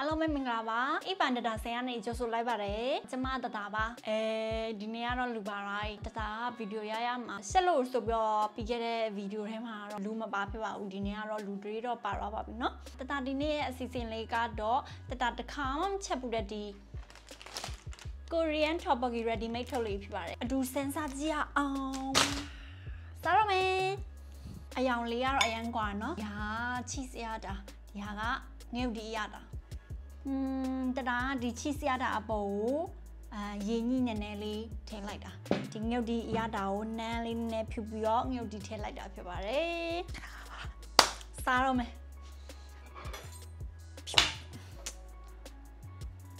အားလုံးပဲမင်္ဂလာပါအိပန်တတာဆင်ကနေကြိုဆိုလိုက်ပါတယ်ကျမတတာပါအဲဒီနေ့ကတော့လူပါရိုင်းတတာဗီဒီယိုရရမှာဆက်လို့ဆိုပြီးတော့ပြီးခဲ့တဲ့ဗီဒီယိုထဲမှာတော့လူမပါဖြစ်ပါဘူးဒီနေ့ကတော့လူတွေတော့ပါတော့ပါပြီเนาะတတာဒီနေ့ရဲ့အစီအစဉ်လေးကတော့တတာတစ်ခါမှမချက်ဘူးတဲ့ဒီ Korean tteokbokki ready made ထုတ်လေးဖြစ်ပါတယ်အတူစင်စားကြည့်ရအောင်စားရမယ်အယောင်လေးကတော့အရန်กว่าเนาะဒီဟာချီစရတာဒီဟာကငုတ်ဒီရတာ อืมတတားဒီချီစရတာအပေါ်ကိုအာရေညှိနေနေလေးထည့်လိုက်တာဒီငုတ်ဒီရတာကိုနန်းလေးနဲ့ဖြူပြီးတော့ငုတ်ဒီထည့်လိုက်တာဖြစ်ပါတယ်စားတော့မယ်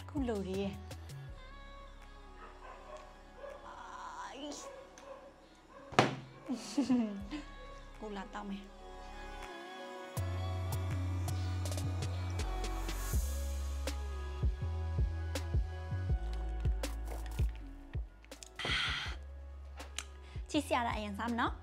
ခုလိုလေးရဲ့ကိုလာတောင်းမယ် ချစ်စရာအရင်စားမနော်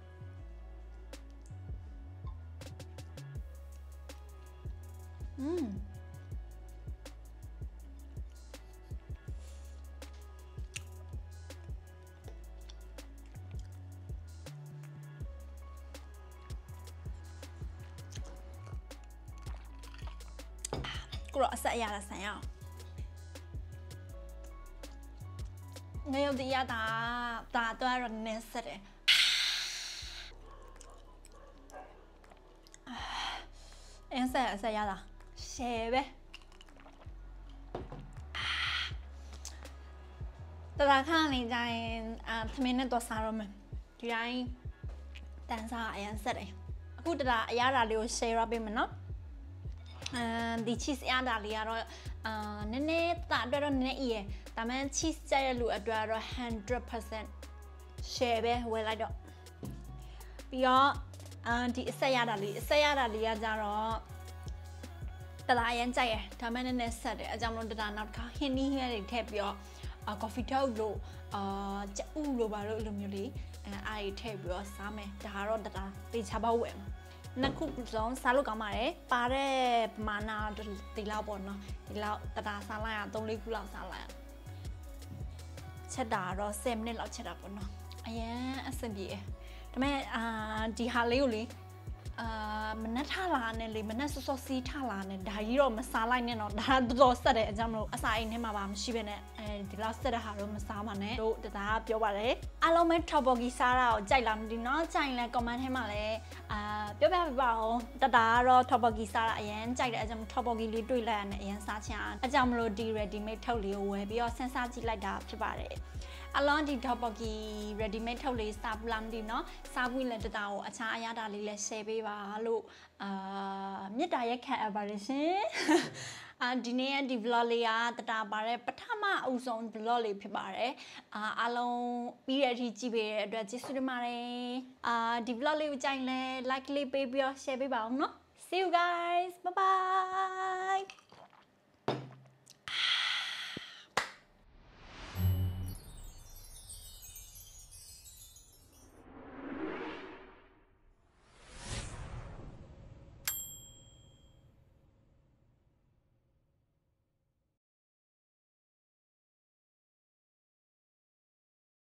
င်ငရုတ်တရတာဒါတော့ရနေဆက်တယ်အင်းဆက်အဆက်ရတာရှယ်ပဲတရာခန့်လေးကြရင်အာသမင်းနဲ့တော့စားတော့မယ်ဒီတိုင်းတန်းစားအရင်ဆက်တယ်အခုတရာအရသာလေးကို share ရပေးမယ်နော် အမ်ဒီ cheese အတားလေးကတော့အာနည်းနည်းတာအတွက်တော့နည်းနည်းအီးရယ်ဒါမှမဟုတ် cheese ကြိုက်တဲ့လူအတွက်တော့100% share ပဲဝယ်လိုက်တော့ပြီးတော့အာဒီအဆက်ရတာလေးအဆက်ရတာလေးကကြတော့တလားရမ်းကြိုက်ရယ်ဒါမှမဟုတ်နည်းနည်းဆက်တယ်အကြောင်းမလို့တလားနောက်တစ်ခါဟင်းနီးဟဲတွေထည့်ပြီးတော့အာ coffee talk လို့အာကြက်ဥလို့ပါလို့အဲ့လိုမျိုးလေးအဲအားတွေထည့်ပြီးတော့စားမယ်ဒါကတော့တလားတေချာပေါက်ဝယ်မှာ နှစ်ခုလုံးစားလို့ကောင်းပါတယ်ပါတဲ့ပမာဏဒီလောက်ပေါ့နော်ဒီလောက်တတာစားလိုက်ရ3 4ခုလောက်စားလိုက်ရချက်တာတော့10မိနစ်လောက်ချက်တာပေါ့နော်အရင်အဆင်ပြေတယ်ဒါပေမဲ့အာဒီဟာလေးကိုလေအာမနက်ထလာနဲ့လေမနက်စောစောစီးထလာနဲ့ဒါကြီးတော့မစားလိုက်နဲ့တော့ဒါတော်တော်ဆက်တယ်အကြောင်းမလို့အစာအိမ်ထဲမှာပါမရှိဘဲနဲ့အဲ ဒီလောက်ဆက်တဲ့ဟာတော့မစားပါနဲ့တို့တသားပြောပါတယ်အားလုံးပဲ Tteokbokki စားတာကိုကြိုက်လားမသိနော်ကြိုက်လဲ comment ထဲမှာလည်းအာပြောပြပြပါအောင်တသားကတော့ Tteokbokki စားတာအရင်ကြိုက်တယ်အဲကြောင့် Tteokbokki လေးတွေ့လိုက်ရတယ်အရင်စားချင်အောင်အဲကြောင့်မလို့ဒီ ready made ထုတ်လေးကိုဝယ်ပြီးတော့စဉ်းစားကြည့်လိုက်တာဖြစ်ပါတယ်အလွန်ဒီ Tteokbokki ready made ထုတ်လေးစားပလမ်းဒီနော်စားပွင့်လက်တသားကိုအခြားအရာတာလေးလည်း share ပေးပါလို့အာမြစ်တာရက်ခံအပ်ပါတယ်ရှင် အာဒီနေ့ဒီ vlog လေးကတတာပါတဲ့ပထမအဦးဆုံး vlog လေးဖြစ်ပါတယ်အာအားလုံးပြီးတဲ့အထိကြည့်ပေးတဲ့အတွက်ကျေးဇူးတင်ပါတယ်အာဒီ vlog လေးကိုကြိုင်လဲ like လေးပေးပြီးတော့ share ပေးပါအောင်နော် see you guys bye bye